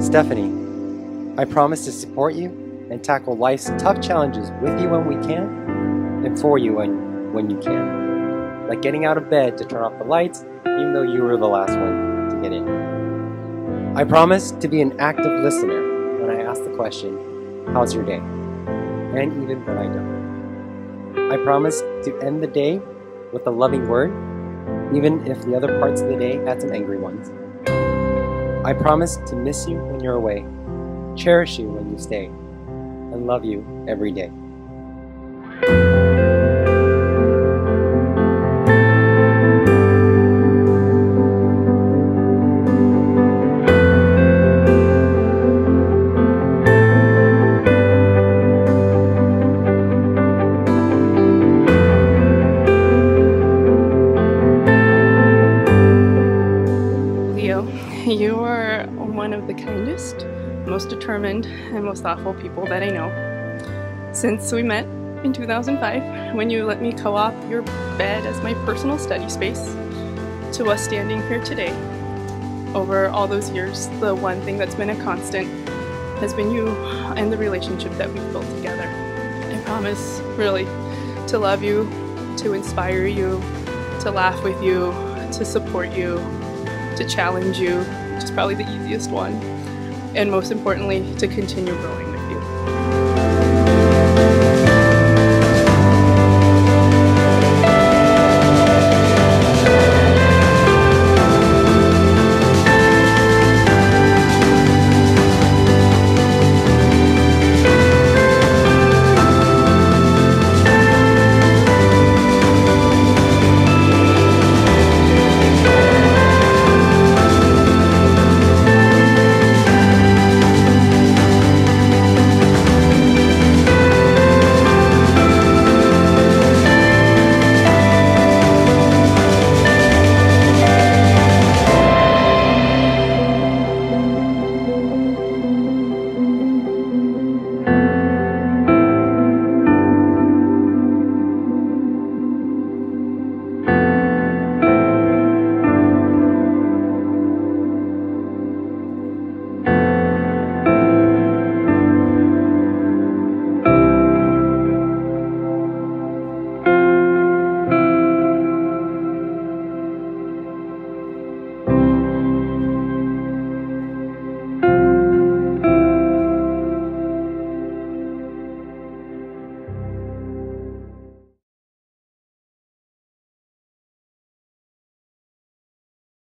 Stephanie, I promise to support you and tackle life's tough challenges with you when we can and for you when, when you can. Like getting out of bed to turn off the lights even though you were the last one to get in. I promise to be an active listener when I ask the question, how's your day? And even when I don't. I promise to end the day with a loving word, even if the other parts of the day had some angry ones. I promise to miss you when you're away, cherish you when you stay, and love you every day. you are one of the kindest, most determined, and most thoughtful people that I know. Since we met in 2005, when you let me co op your bed as my personal study space, to us standing here today. Over all those years, the one thing that's been a constant has been you and the relationship that we've built together. I promise, really, to love you, to inspire you, to laugh with you, to support you, to challenge you, which is probably the easiest one, and most importantly, to continue growing.